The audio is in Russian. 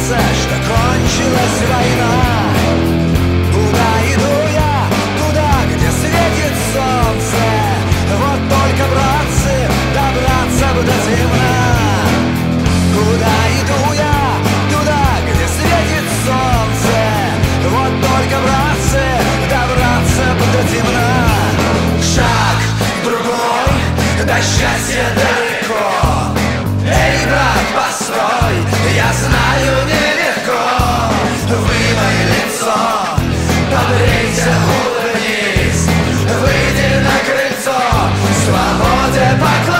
кажется, что кончилась война Куда иду я? Туда, где светит солнце Вот только, братцы, добраться бы до темна Куда иду я? Туда, где светит солнце Вот только, братцы, добраться бы до темна Шаг другой, до счастья дорога Я знаю, нелегко Вы мое лицо. Подрейте, улыбнись Выйди на крыльцо. Свободе поклон